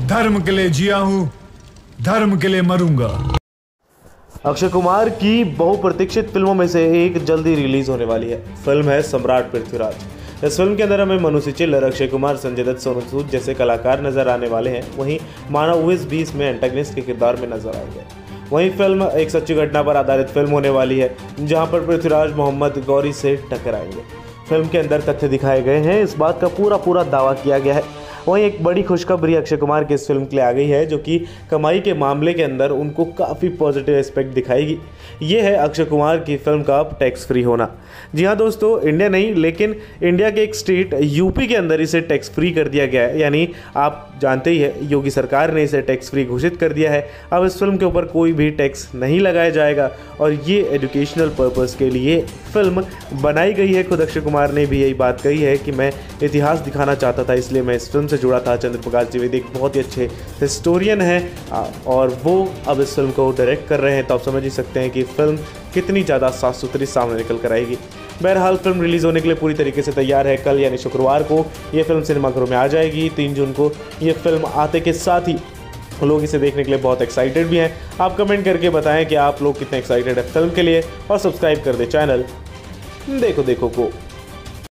धर्म के लिए जिया हूँ, धर्म के लिए मरूँगा। अक्षय कुमार की बहुप्रतीक्षित फ़िल्मों में से एक जल्दी रिलीज़ होने वाली है। फ़िल्म है सम्राट पृथ्वीराज। इस फ़िल्म के अंदर हमें मनुष्य चिल्लर अक्षय कुमार, संजय दत्त, सोनू सूद जैसे कलाकार नज़र आने वाले हैं। वहीं मानव उवेस भी इसमें एंटेगनिस्ट के किरदार में नज़र आएँगे। वहीं फ़िल्म एक सच्ची घटना पर आधारित फ़िल्म होने वाली है, जहाँ पर पृथ्वीराज, मोहम्मद, गौरी से टकराएँगे। फ़िल्म के अंदर तथ्य दिखाए गए हैं। इस बात का पूरा पूरा दावा किया गया है। वहीं एक बड़ी खुशखबरी अक्षय कुमार की इस फ़िल्म के लिए आ गई है, जो कि कमाई के मामले के अंदर उनको काफ़ी पॉजिटिव एस्पेक्ट दिखाएगी। ये है अक्षय कुमार की फ़िल्म का टैक्स फ्री होना। जी हाँ दोस्तों इंडिया नहीं, लेकिन इंडिया के एक स्टेट यूपी के अंदर इसे टैक्स फ्री कर दिया गया है। यानी आप जानते ही है, योगी सरकार ने इसे टैक्स फ्री घोषित कर दिया है। अब इस फ़िल्म के ऊपर कोई भी टैक्स नहीं लगाया जाएगा। और ये एजुकेशनल पर्पज़ के लिए फ़िल्म बनाई गई है। खुद अक्षय कुमार ने भी यही बात कही है कि मैं इतिहास दिखाना चाहता था, इसलिए मैं इस फ़िल्म से जुड़ा था। चंद्र प्रकाश द्विवेदी एक बहुत ही अच्छे हिस्टोरियन हैं। और वो अब इस फ़िल्म को डायरेक्ट कर रहे हैं। तो आप समझ ही सकते हैं कि फ़िल्म कितनी ज़्यादा साफ़ सुथरी सामने निकल कर आएगी। बहरहाल फ़िल्म रिलीज़ होने के लिए पूरी तरीके से तैयार है। कल यानी शुक्रवार को ये फ़िल्म सिनेमाघरों में आ जाएगी। तीन जून को ये फ़िल्म आते के साथ ही लोग इसे देखने के लिए बहुत एक्साइटेड भी हैं। आप कमेंट करके बताएँ कि आप लोग कितने एक्साइटेड हैं फ़िल्म के लिए और सब्सक्राइब कर दें चैनल। देखो देखो, को।